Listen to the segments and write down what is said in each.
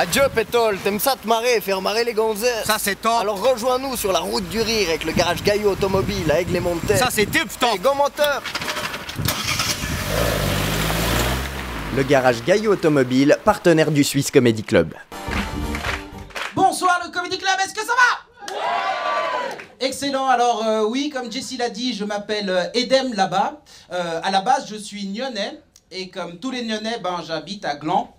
Adieu pétole, t'aimes ça te marrer et faire marrer les gonzesses Ça c'est top. Alors rejoins-nous sur la route du rire avec le garage Gaillot Automobile à aigle les Ça c'est tip top. Hey, go moteur Le garage Gaillot Automobile, partenaire du Swiss Comedy Club. Bonsoir le Comedy Club, est-ce que ça va? Excellent, alors euh, oui, comme Jessie l'a dit, je m'appelle euh, Edem là-bas. Euh, à la base, je suis nyonnais, et comme tous les nyonnais, ben, j'habite à Gland.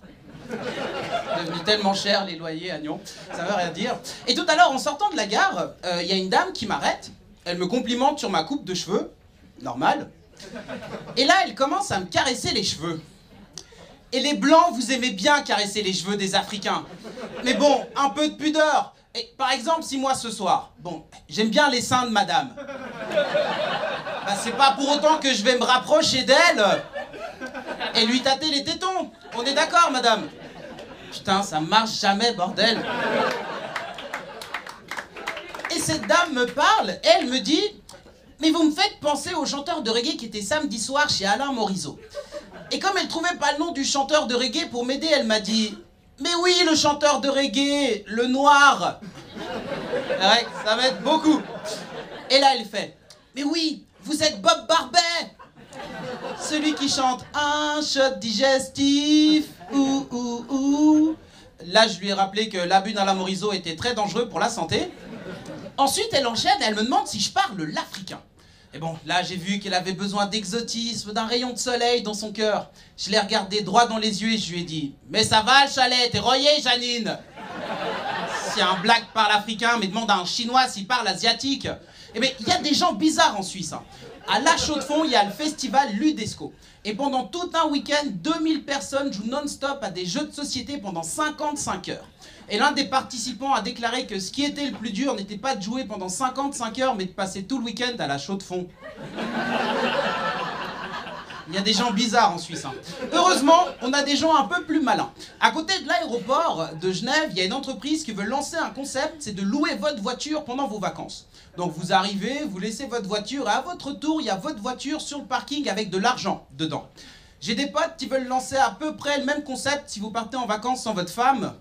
Devenu tellement cher les loyers à Nyon, ça veut rien dire. Et tout à l'heure, en sortant de la gare, il y a une dame qui m'arrête, elle me complimente sur ma coupe de cheveux, normal. Et là, elle commence à me caresser les cheveux. Et les blancs, vous aimez bien caresser les cheveux des Africains. Mais bon, un peu de pudeur. Par exemple, si moi ce soir, bon, j'aime bien les seins de madame. Bah, c'est pas pour autant que je vais me rapprocher d'elle et lui tâter les tétons. On est d'accord, madame? Putain, ça marche jamais, bordel. Et cette dame me parle, elle me dit Mais vous me faites penser au chanteur de reggae qui était samedi soir chez Alain Morisot. Et comme elle trouvait pas le nom du chanteur de reggae pour m'aider, elle m'a dit Mais oui, le chanteur de reggae, le noir. Ça m'aide beaucoup. Et là, elle fait Mais oui, vous êtes Bob Barbet Celui qui chante un shot digestif. Ouh, ouh, ouh. Là, je lui ai rappelé que l'abus d'un lamorizo était très dangereux pour la santé. Ensuite, elle enchaîne et elle me demande si je parle l'africain. Et bon, là, j'ai vu qu'elle avait besoin d'exotisme, d'un rayon de soleil dans son cœur. Je l'ai regardé droit dans les yeux et je lui ai dit Mais ça va le chalet, t'es royé, Janine? Si un black parle africain, mais demande à un chinois s'il parle asiatique. Eh bien, il y a des gens bizarres en Suisse. hein. À La Chaux-de-Fonds, il y a le festival Ludesco. Et pendant tout un week-end, 2000 personnes jouent non-stop à des jeux de société pendant 55 heures. Et l'un des participants a déclaré que ce qui était le plus dur n'était pas de jouer pendant 55 heures, mais de passer tout le week-end à La Chaux-de-Fonds. Il y a des gens bizarres en Suisse. hein. Heureusement, on a des gens un peu plus malins. À côté de l'aéroport de Genève, il y a une entreprise qui veut lancer un concept, c'est de louer votre voiture pendant vos vacances. Donc vous arrivez, vous laissez votre voiture et à votre tour, il y a votre voiture sur le parking avec de l'argent dedans. J'ai des potes qui veulent lancer à peu près le même concept si vous partez en vacances sans votre femme.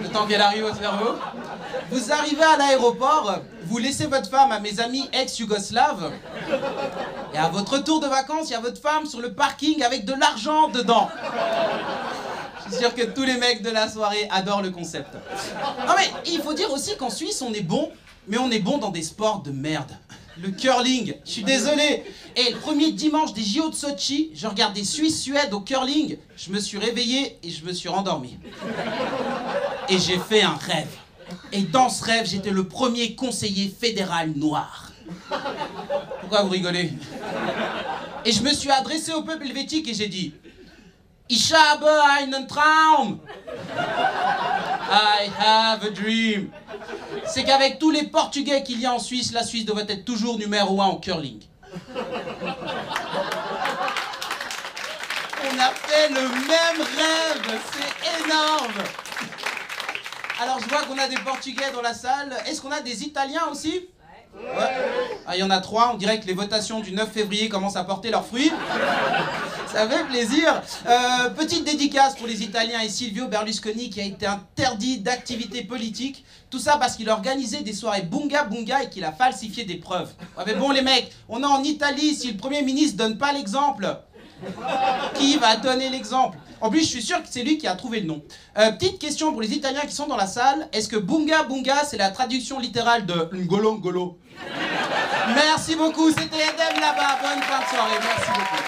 Le temps qu'elle arrive au cerveau. Vous arrivez à l'aéroport, vous laissez votre femme à mes amis ex-yougoslaves. Et à votre retour de vacances, il y a votre femme sur le parking avec de l'argent dedans. Je suis sûr que tous les mecs de la soirée adorent le concept. Non mais il faut dire aussi qu'en Suisse, on est bon, mais on est bon dans des sports de merde. Le curling, je suis désolé. Et le premier dimanche des JO de Sochi, je regardais Suisse-Suède au curling. Je me suis réveillé et je me suis rendormi. Et j'ai fait un rêve. Et dans ce rêve, j'étais le premier conseiller fédéral noir. Pourquoi vous rigolez Et je me suis adressé au peuple helvétique et j'ai dit Ich habe einen Traum. I have a dream. C'est qu'avec tous les Portugais qu'il y a en Suisse, la Suisse devrait être toujours numéro un au curling. On a fait le même rêve, c'est énorme. Alors je vois qu'on a des Portugais dans la salle. Est-ce qu'on a des Italiens aussi? Ah, il y en a trois, on dirait que les votations du 9 février commencent à porter leurs fruits. Ça fait plaisir. Euh, petite dédicace pour les Italiens et Silvio Berlusconi qui a été interdit d'activité politique. Tout ça parce qu'il a organisé des soirées bunga bunga et qu'il a falsifié des preuves. Mais bon les mecs, on est en Italie, si le Premier ministre donne pas l'exemple, qui va donner l'exemple? En plus, je suis sûr que c'est lui qui a trouvé le nom. Euh, petite question pour les Italiens qui sont dans la salle. Est-ce que bunga bunga, c'est la traduction littérale de ngolo ngolo? Merci beaucoup, c'était Edem là-bas. Bonne fin de soirée. Merci beaucoup.